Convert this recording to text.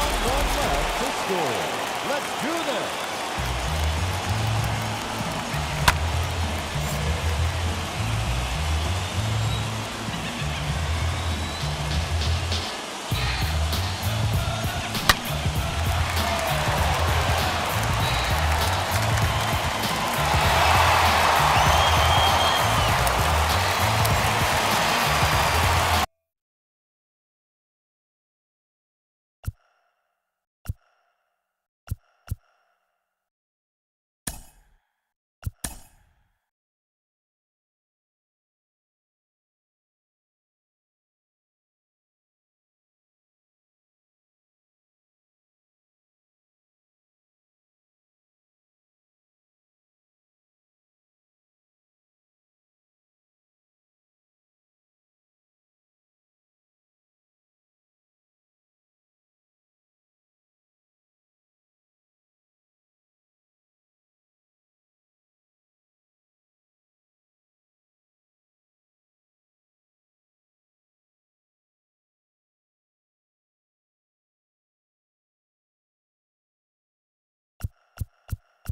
One run left to score. Let's do this.